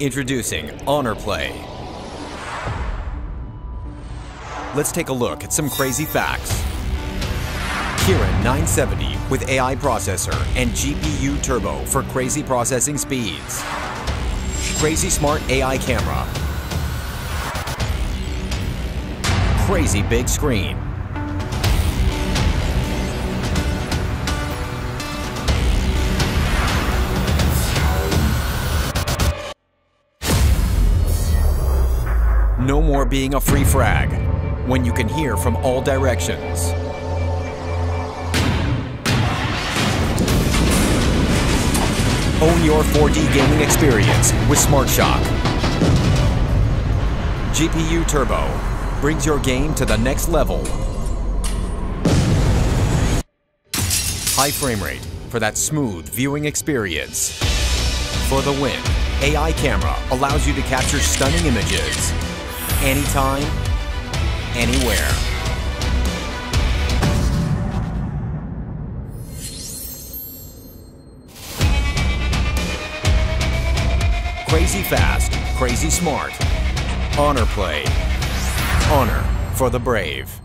Introducing Honor Play. Let's take a look at some crazy facts. Kirin 970 with AI processor and GPU turbo for crazy processing speeds. Crazy smart AI camera. Crazy big screen. No more being a free frag when you can hear from all directions. Own your 4D gaming experience with SmartShock. GPU Turbo brings your game to the next level. High frame rate for that smooth viewing experience. For the win, AI camera allows you to capture stunning images anytime, anywhere. Crazy fast, crazy smart. Honor play. Honor for the brave.